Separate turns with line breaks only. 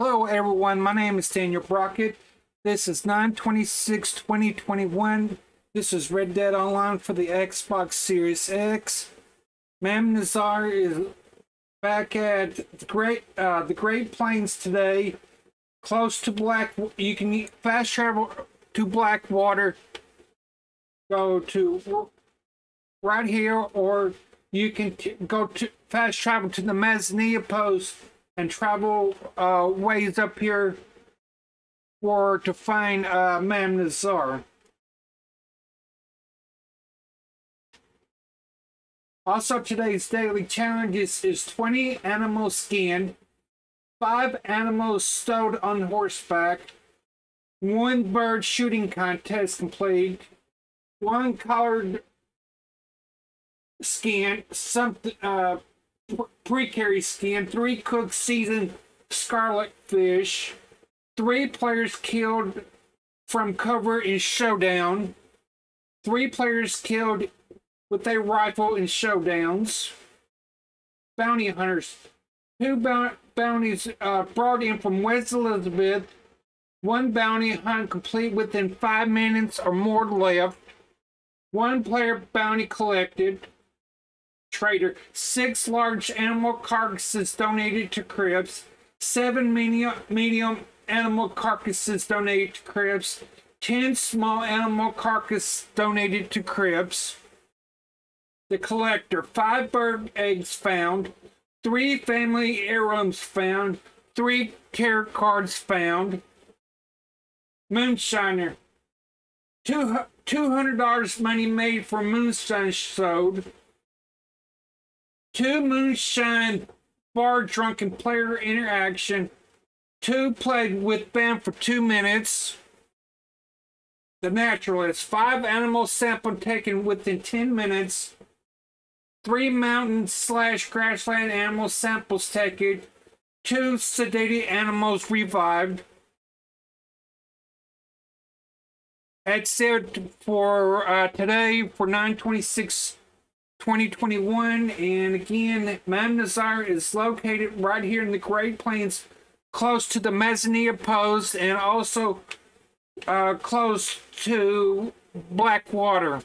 Hello everyone, my name is Daniel Brockitt. This is 926-2021. This is Red Dead Online for the Xbox Series X. Mam Nazar is back at the Great uh, the Great Plains today, close to Black. You can fast travel to Blackwater. Go to right here, or you can go to fast travel to the Manzanilla Post and travel uh, ways up here for to find uh, Mam. Also, today's daily challenge is, is 20 animals skinned, 5 animals stowed on horseback, 1 bird shooting contest complete, 1 colored skin, something, uh, pre-carry skin, three cooked seasoned scarlet fish, three players killed from cover in showdown, three players killed with a rifle in showdowns, bounty hunters, two bounties uh, brought in from West Elizabeth, one bounty hunt complete within five minutes or more left, one player bounty collected, trader, six large animal carcasses donated to Cripps, seven medium, medium animal carcasses donated to Cripps, 10 small animal carcasses donated to Cripps. The collector, five bird eggs found, three family heirlooms found, three care cards found. Moonshiner, two, $200 money made for moonshine sold two moonshine bar drunken player interaction, two played with band for two minutes. The naturalist, five animal sample taken within 10 minutes, three mountain slash grassland animal samples taken, two sedated animals revived. That's it for uh, today for 926 2021. And again, Mam Nazar is located right here in the Great Plains, close to the Manzanilla Post and also uh, close to Blackwater.